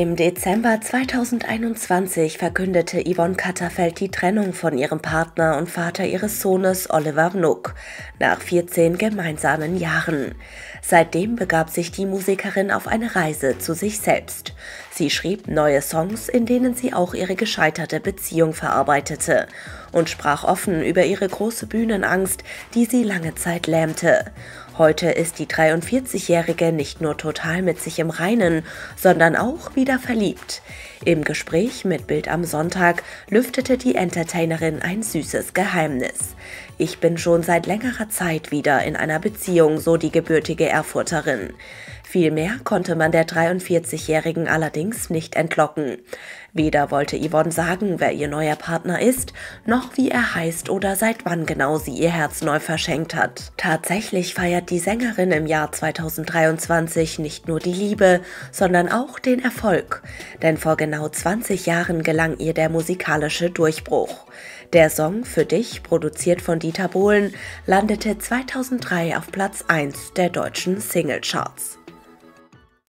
Im Dezember 2021 verkündete Yvonne Katterfeld die Trennung von ihrem Partner und Vater ihres Sohnes Oliver Vnuk nach 14 gemeinsamen Jahren. Seitdem begab sich die Musikerin auf eine Reise zu sich selbst. Sie schrieb neue Songs, in denen sie auch ihre gescheiterte Beziehung verarbeitete und sprach offen über ihre große Bühnenangst, die sie lange Zeit lähmte. Heute ist die 43-Jährige nicht nur total mit sich im Reinen, sondern auch wieder verliebt. Im Gespräch mit Bild am Sonntag lüftete die Entertainerin ein süßes Geheimnis. Ich bin schon seit längerer Zeit wieder in einer Beziehung, so die gebürtige Erfurterin. Viel mehr konnte man der 43-Jährigen allerdings nicht entlocken. Weder wollte Yvonne sagen, wer ihr neuer Partner ist, noch wie er heißt oder seit wann genau sie ihr Herz neu verschenkt hat. Tatsächlich feiert die Sängerin im Jahr 2023 nicht nur die Liebe, sondern auch den Erfolg. Denn vor genau 20 Jahren gelang ihr der musikalische Durchbruch. Der Song Für dich, produziert von Dieter Bohlen, landete 2003 auf Platz 1 der deutschen Singlecharts.